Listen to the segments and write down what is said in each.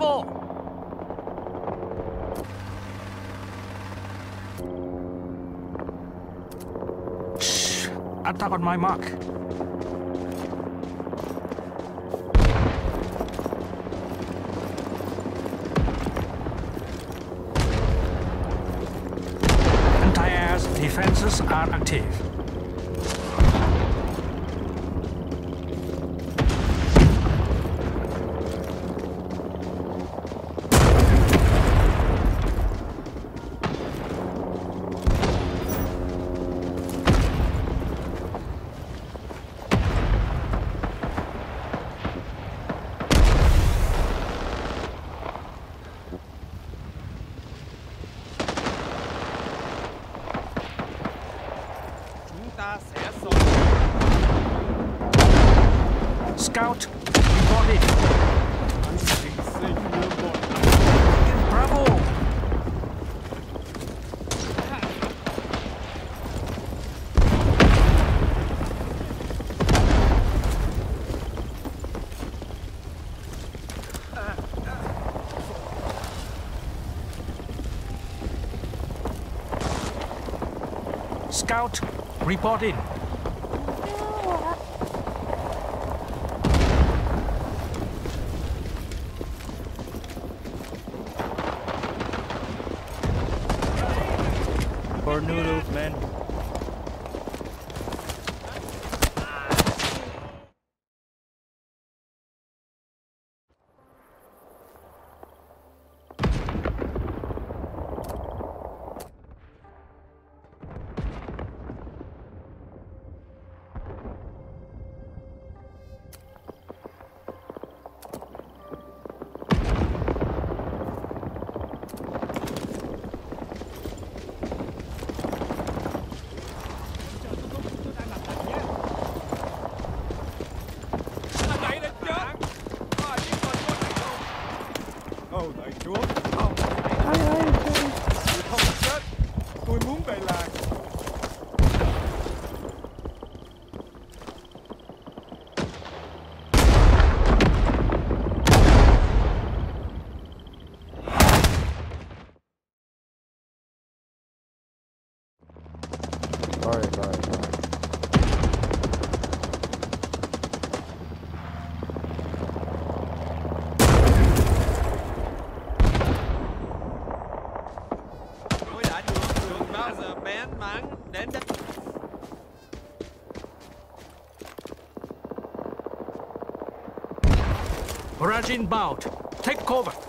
Bravo! Shh! Attack on my mark. Anti-air defenses are active. Scout, report in. For noodles, man. Barrage inbound. Take cover.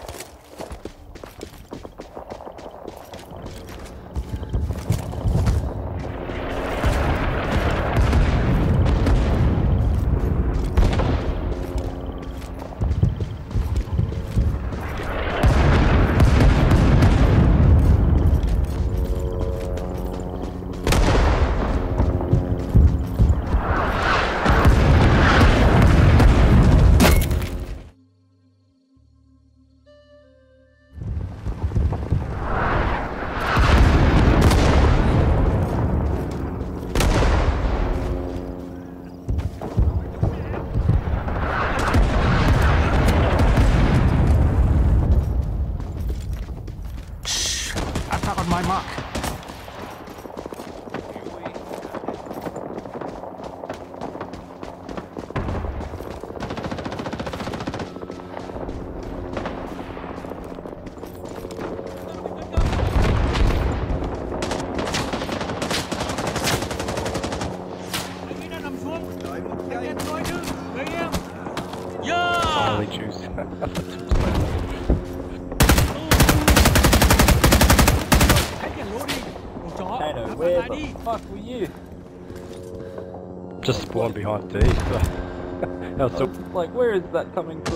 Just spawned behind D. I was so, like, where is that coming from?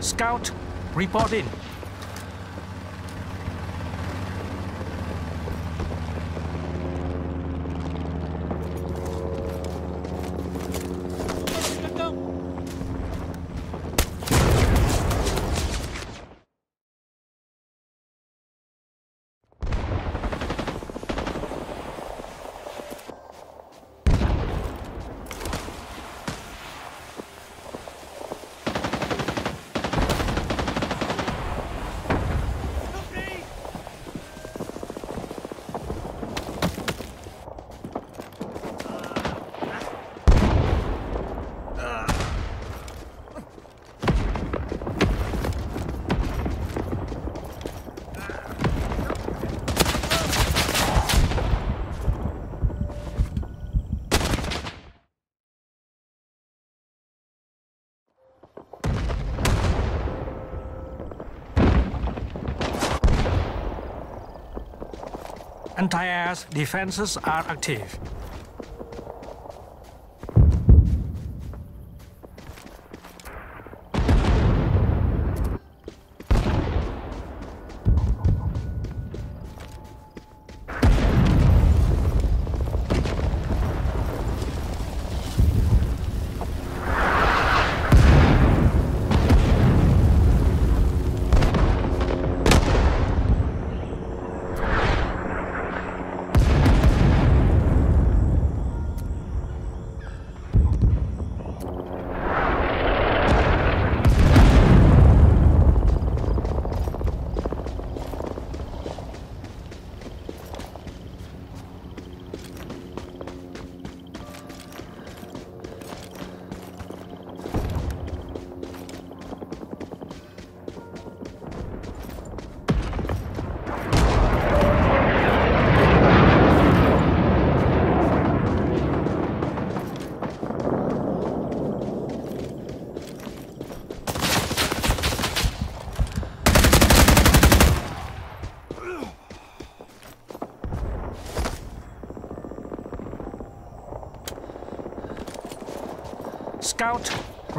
Scout, report in. Anti-air defenses are active.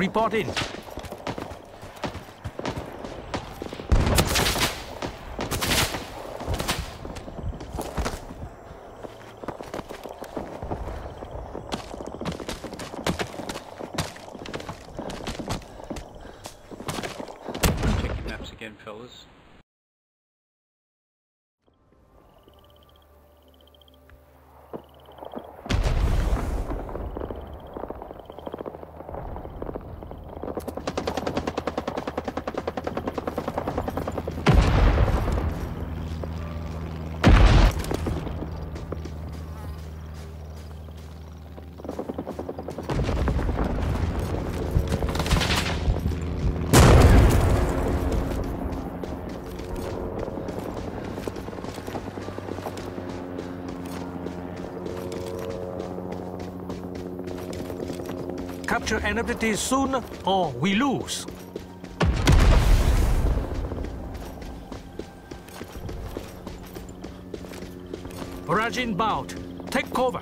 Report in. Checking maps again, fellas. Capture an soon or we lose. Barrage inbound. Take cover.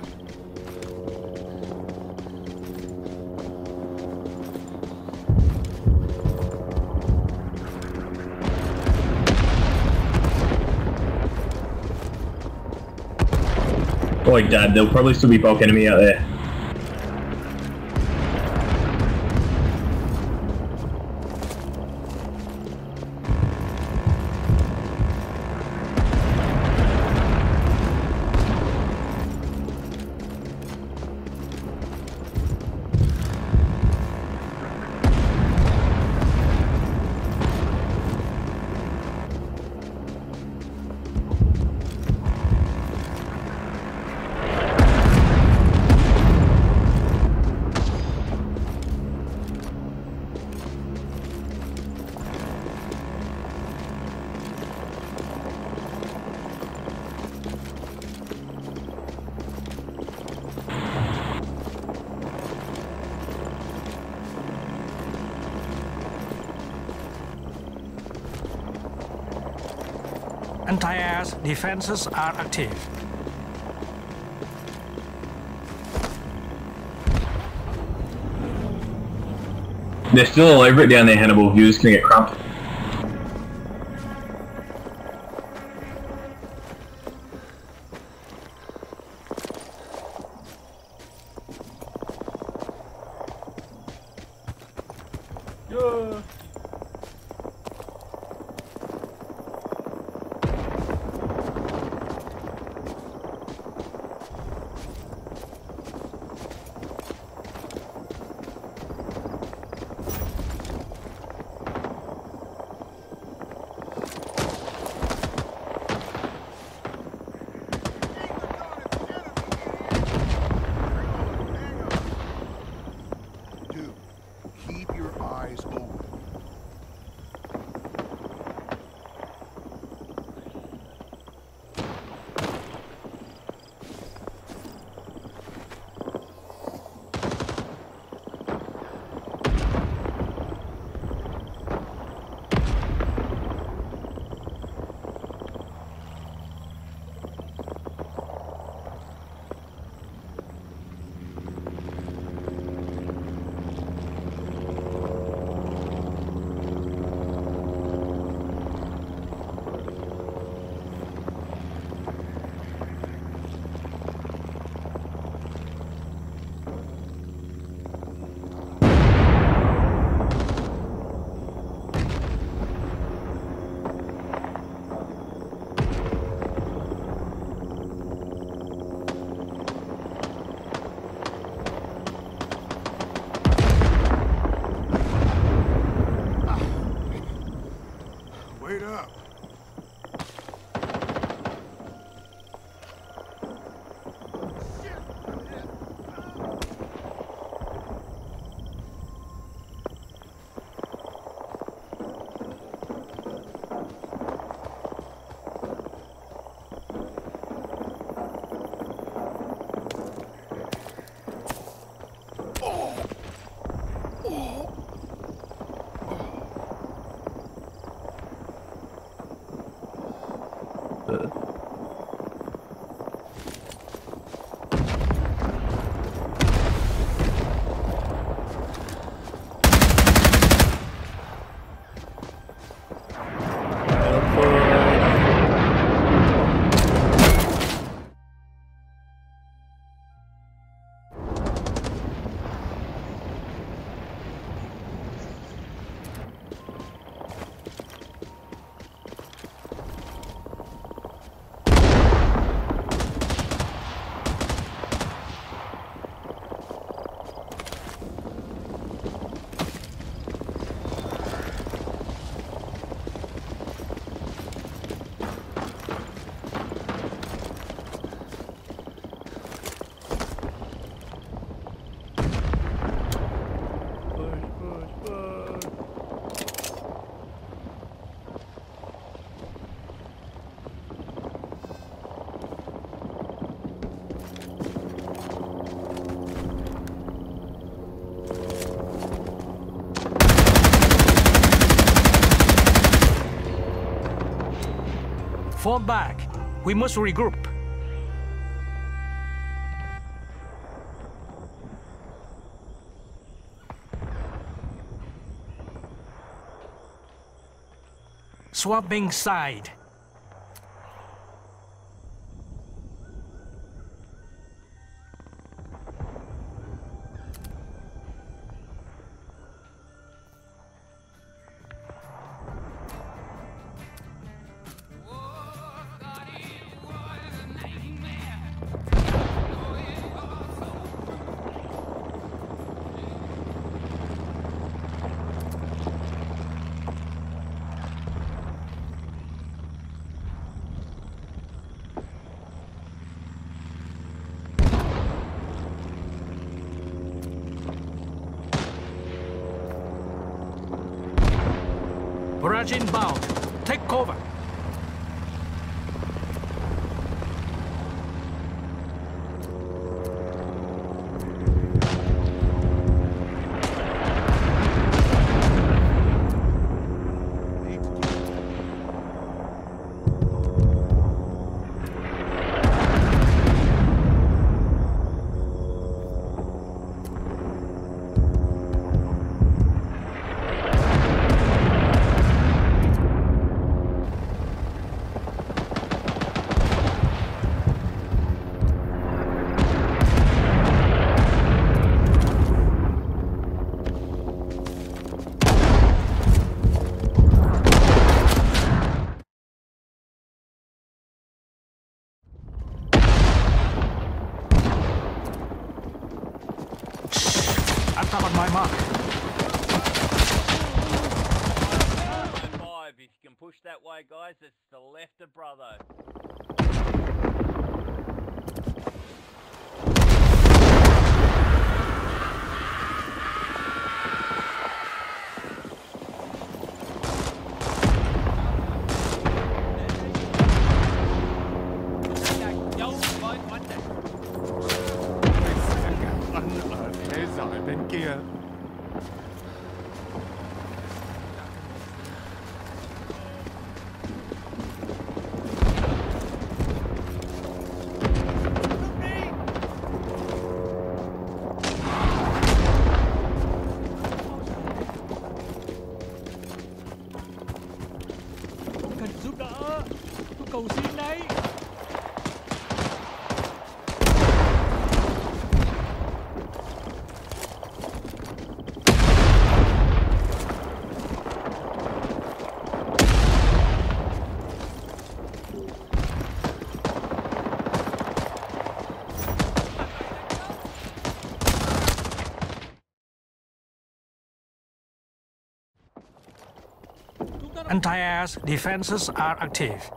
Boy, Dad, uh, there'll probably still be bulk enemy out there. Anti-air defenses are active. They're still all over it down there, Hannibal. You're just gonna get cramped. Eyes open. Back. We must regroup. Swapping side. Anti-air defenses are active.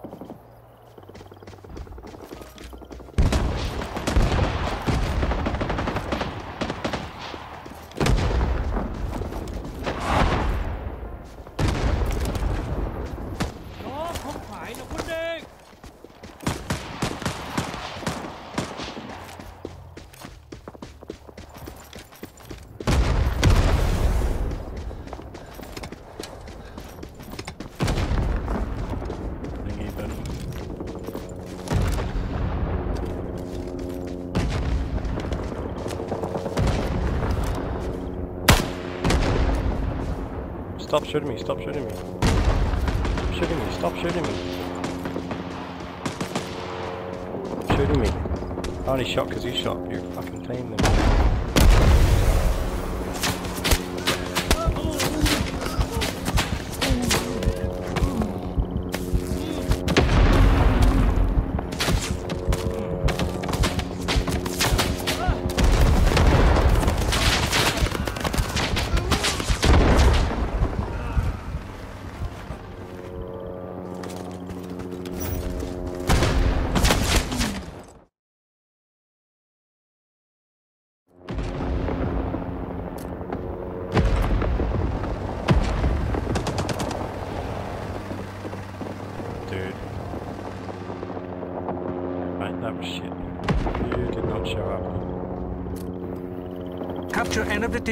Stop shooting me, stop shooting me. Stop shooting me, stop shooting me. Shooting me. I only shot because you shot. You fucking team.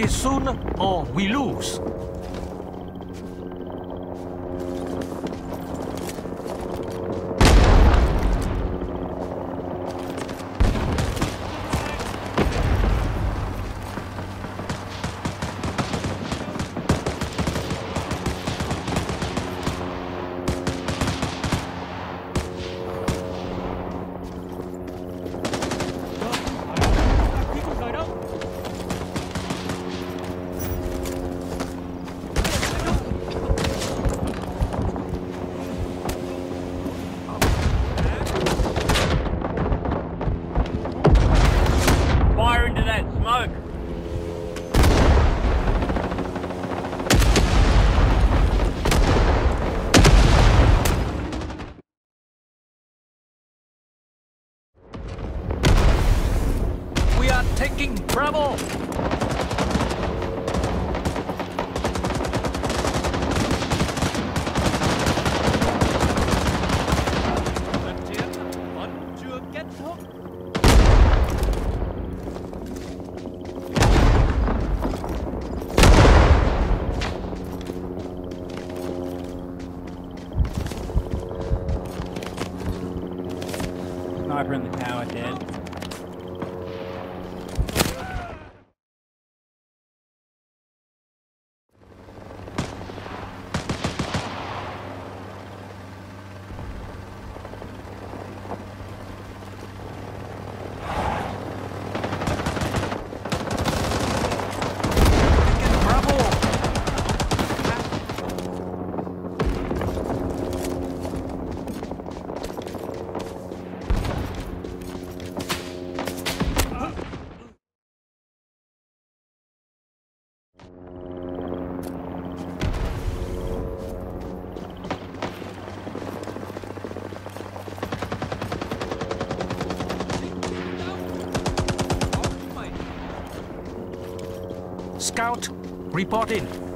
Soon or we lose. Sniper Scout, report in.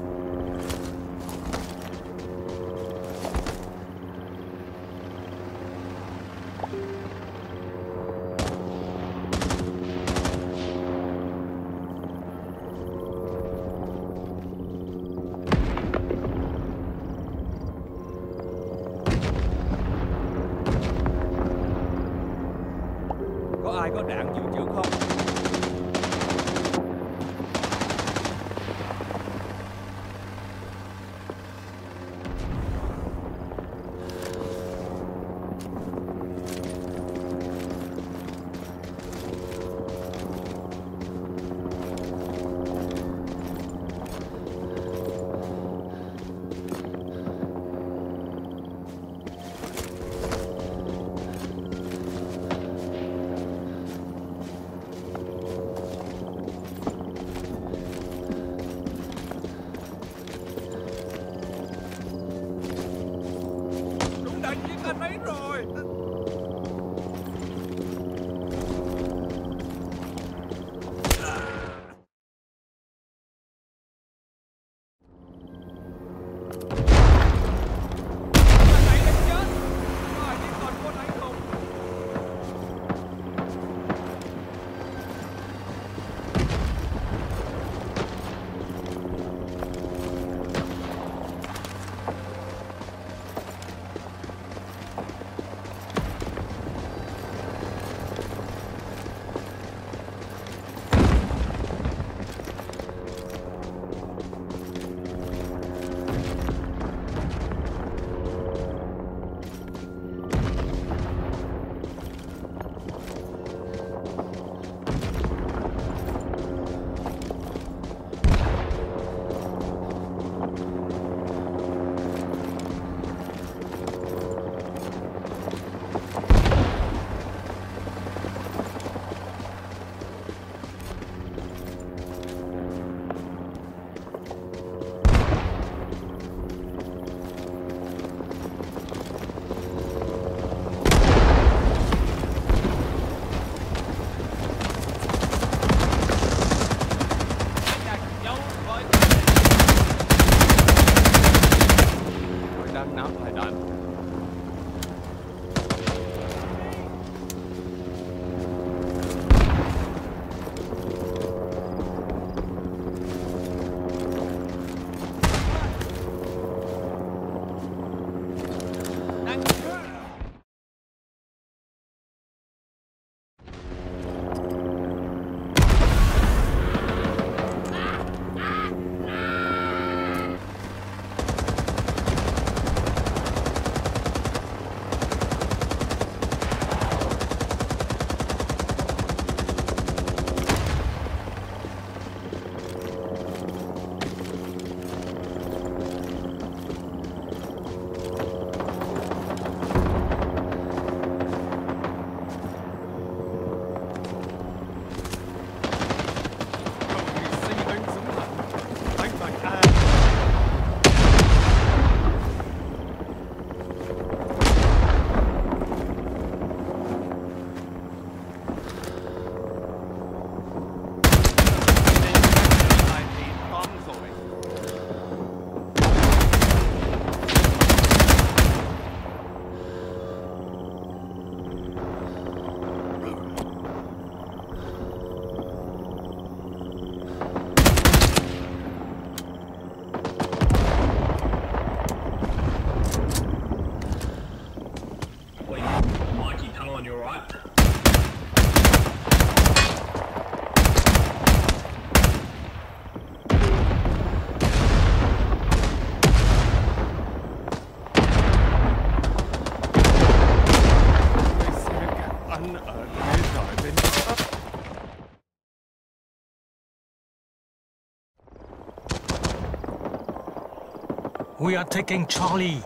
We are taking Charlie.